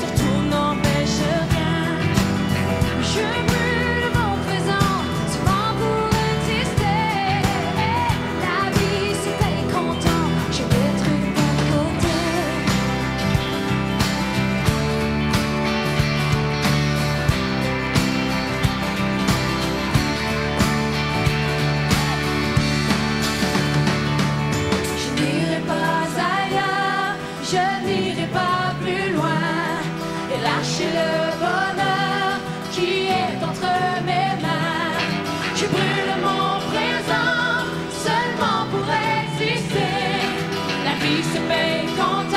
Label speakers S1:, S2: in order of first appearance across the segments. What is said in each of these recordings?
S1: Surtout n'empêche rien. Je brûle mon présent, souvent pour exister. La vie s'était content, je vais être côté. Je n'irai pas ailleurs. je n'irai pas. se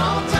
S1: all time.